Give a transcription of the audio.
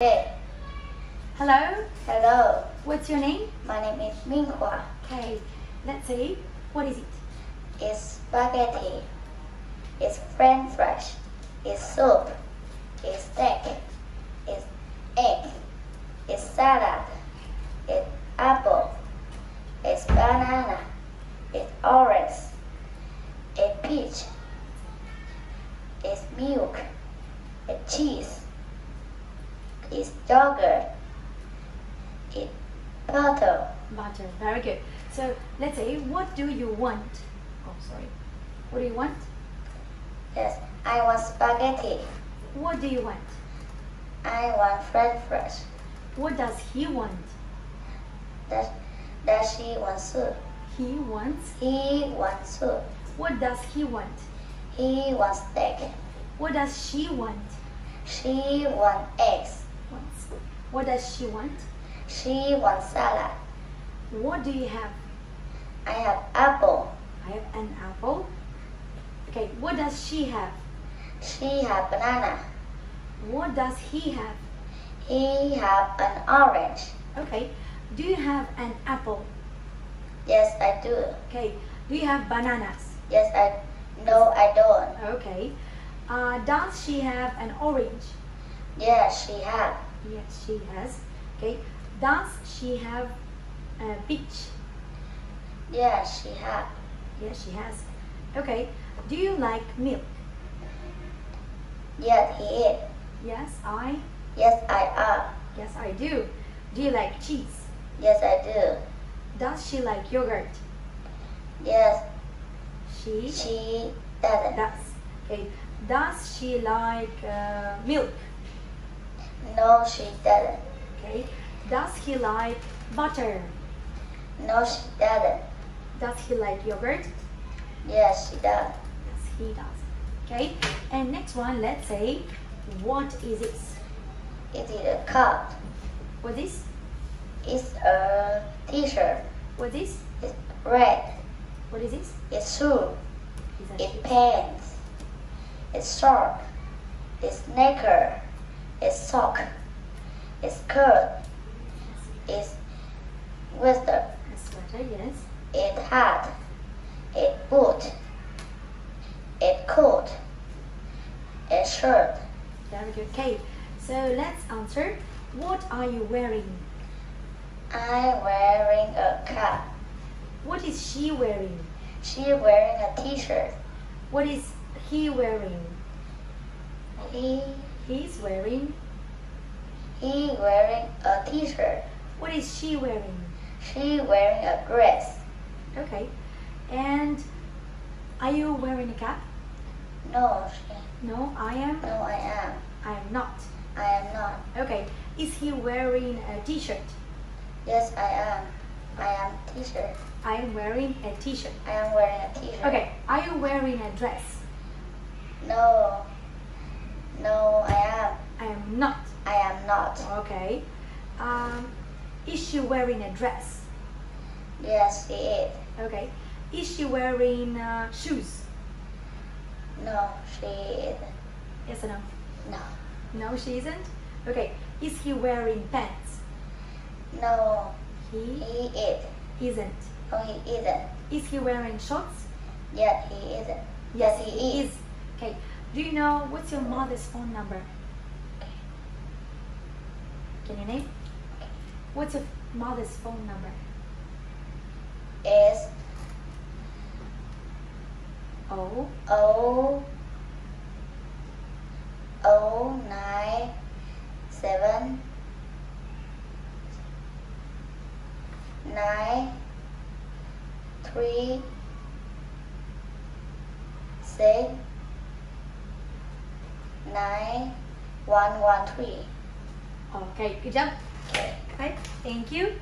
Hey, Hello, hello. what's your name? My name is Minh Khoa. Okay, let's see. What is it? It's spaghetti. It's french fries. It's soup. It's steak. It's egg. It's salad. It's apple. It's banana. It's orange. It's peach. It's milk. It's cheese. It's yogurt. It's butter. Butter. Very good. So let's say, what do you want? Oh, sorry. What do you want? Yes, I want spaghetti. What do you want? I want french fries. What does he want? Does, does she want soup? He wants. He wants soup. What does he want? He wants steak. What does she want? She wants eggs. What does she want? She wants salad. What do you have? I have apple. I have an apple. Okay, what does she have? She have banana. What does he have? He have an orange. Okay, do you have an apple? Yes, I do. Okay, do you have bananas? Yes, I. No, I don't. Okay, uh, does she have an orange? Yes, she have. Yes, she has. Okay, does she have a peach? Yes, she has. Yes, she has. Okay, do you like milk? Yes, he is. Yes, I. Yes, I am. Yes, I do. Do you like cheese? Yes, I do. Does she like yogurt? Yes, She she doesn't. does. Okay, does she like uh, milk? No, she doesn't. Okay, does he like butter? No, she doesn't. Does he like yogurt? Yes, she does. Yes, he does. Okay, and next one, let's say, what is this? It is a cup. What is? This? It's a t-shirt. What is? It's red. What is this? It's shoe. It's it? pants. It's short. It's knicker. It's sock. It's skirt. It's western. A sweater, yes. It's hat. it boot. it coat. It's shirt. Very good. Okay, so let's answer. What are you wearing? I'm wearing a cap. What is she wearing? She wearing a t-shirt. What is he wearing? He He's wearing. he wearing a t-shirt. What is she wearing? She wearing a dress. Okay. And are you wearing a cap? No, she, No, I am. no, I am. I am not. I am not. Okay. Is he wearing a t-shirt? Yes, I am. I am t-shirt. I am wearing a t-shirt. I am wearing a t-shirt. Okay. Are you wearing a dress? No. No, I am. I am not. I am not. Okay. Um, is she wearing a dress? Yes, she is. Okay. Is she wearing uh, shoes? No, she is. Yes or no? No. No, she isn't. Okay. Is he wearing pants? No, He he is. isn't. No, he isn't. Is he wearing shorts? Yes, he isn't. Yes, he is. Okay. Do you know what's your mother's phone number? Can you name? What's your mother's phone number? Is Oh, O O nine seven nine three six nine one one three. Okay. Good job. Okay. Thank you.